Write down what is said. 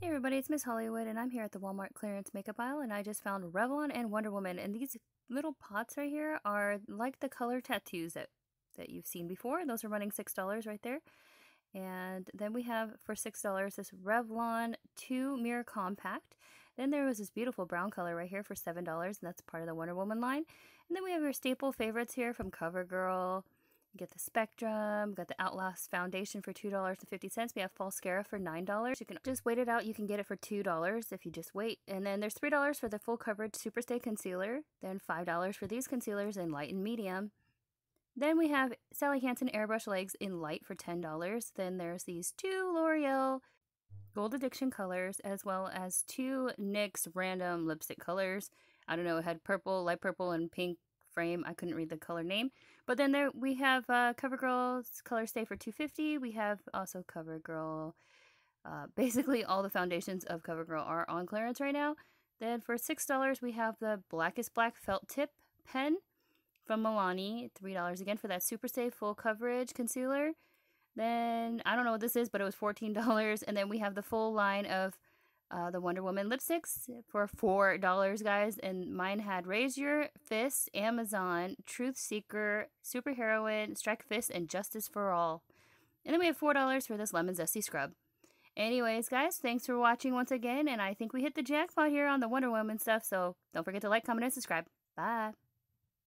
Hey everybody, it's MzHollywood and I'm here at the Walmart clearance makeup aisle and I just found Revlon and Wonder Woman and these little pots right here are like the color tattoos that, that you've seen before. Those are running $6 right there. And then we have for $6 this Revlon 2 Mirror Compact. Then there was this beautiful brown color right here for $7 and that's part of the Wonder Woman line. And then we have your staple favorites here from CoverGirl, you get the Spectrum, got the Outlast Foundation for $2.50. We have Falscara for $9. You can just wait it out. You can get it for $2 if you just wait. And then there's $3 for the full coverage Superstay Concealer. Then $5 for these concealers in light and medium. Then we have Sally Hansen Airbrush Legs in light for $10. Then there's these two L'Oreal Gold Addiction colors as well as two NYX random lipstick colors. I don't know, it had purple, light purple, and pink frame. I couldn't read the color name. But then there we have uh, CoverGirl's Color Stay for 250 We have also CoverGirl. Uh, basically, all the foundations of CoverGirl are on clearance right now. Then for $6, we have the Blackest Black Felt Tip Pen from Milani. $3 again for that Superstay Full Coverage Concealer. Then, I don't know what this is, but it was $14. And then we have the full line of uh, the Wonder Woman lipsticks for four dollars, guys. And mine had Raise Your Fist, Amazon, Truth Seeker, Superheroine, Strike Fist, and Justice for All. And then we have four dollars for this Lemon Zesty Scrub. Anyways, guys, thanks for watching once again, and I think we hit the jackpot here on the Wonder Woman stuff. So don't forget to like, comment, and subscribe. Bye.